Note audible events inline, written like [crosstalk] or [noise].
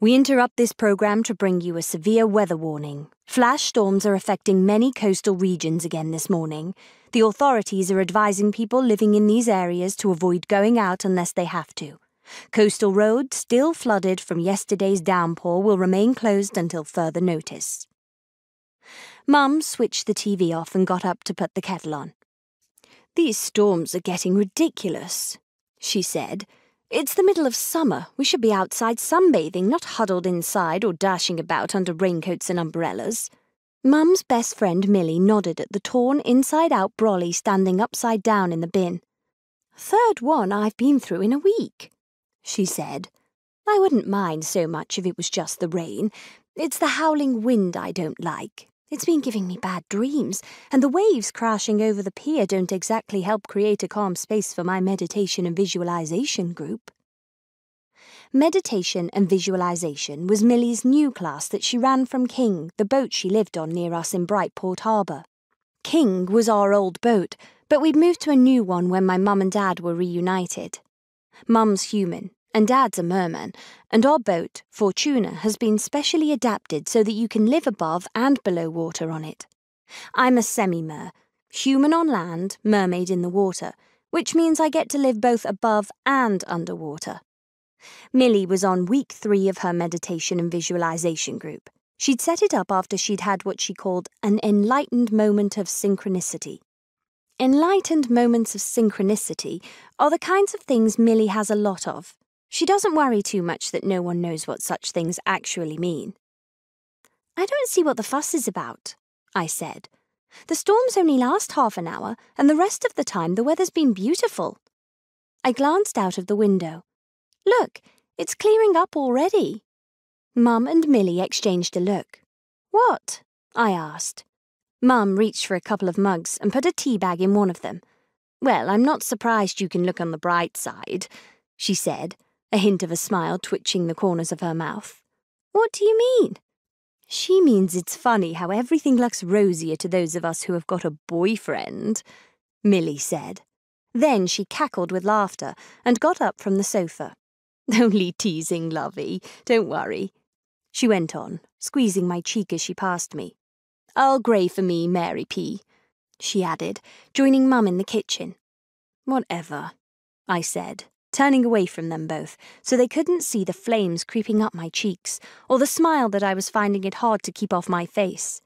We interrupt this program to bring you a severe weather warning. Flash storms are affecting many coastal regions again this morning. The authorities are advising people living in these areas to avoid going out unless they have to. Coastal roads, still flooded from yesterday's downpour, will remain closed until further notice. Mum switched the TV off and got up to put the kettle on. These storms are getting ridiculous, she said. It's the middle of summer. We should be outside sunbathing, not huddled inside or dashing about under raincoats and umbrellas. Mum's best friend Millie nodded at the torn, inside out brolly standing upside down in the bin. Third one I've been through in a week, she said. I wouldn't mind so much if it was just the rain. It's the howling wind I don't like. It's been giving me bad dreams, and the waves crashing over the pier don't exactly help create a calm space for my meditation and visualization group. Meditation and Visualization was Millie's new class that she ran from King, the boat she lived on near us in Brightport Harbour. King was our old boat, but we'd moved to a new one when my mum and dad were reunited. Mum's human, and Dad's a merman, and our boat, Fortuna, has been specially adapted so that you can live above and below water on it. I'm a semi-mer, human on land, mermaid in the water, which means I get to live both above and underwater. Millie was on week three of her meditation and visualization group. She'd set it up after she'd had what she called an enlightened moment of synchronicity. Enlightened moments of synchronicity are the kinds of things Millie has a lot of. She doesn't worry too much that no one knows what such things actually mean. I don't see what the fuss is about, I said. The storms only last half an hour, and the rest of the time the weather's been beautiful. I glanced out of the window. Look, it's clearing up already. Mum and Millie exchanged a look. What? I asked. Mum reached for a couple of mugs and put a tea bag in one of them. Well, I'm not surprised you can look on the bright side, she said, a hint of a smile twitching the corners of her mouth. What do you mean? She means it's funny how everything looks rosier to those of us who have got a boyfriend, Millie said. Then she cackled with laughter and got up from the sofa. [laughs] Only teasing, lovey. Don't worry. She went on, squeezing my cheek as she passed me. Earl Grey for me, Mary P., she added, joining Mum in the kitchen. Whatever, I said, turning away from them both, so they couldn't see the flames creeping up my cheeks, or the smile that I was finding it hard to keep off my face.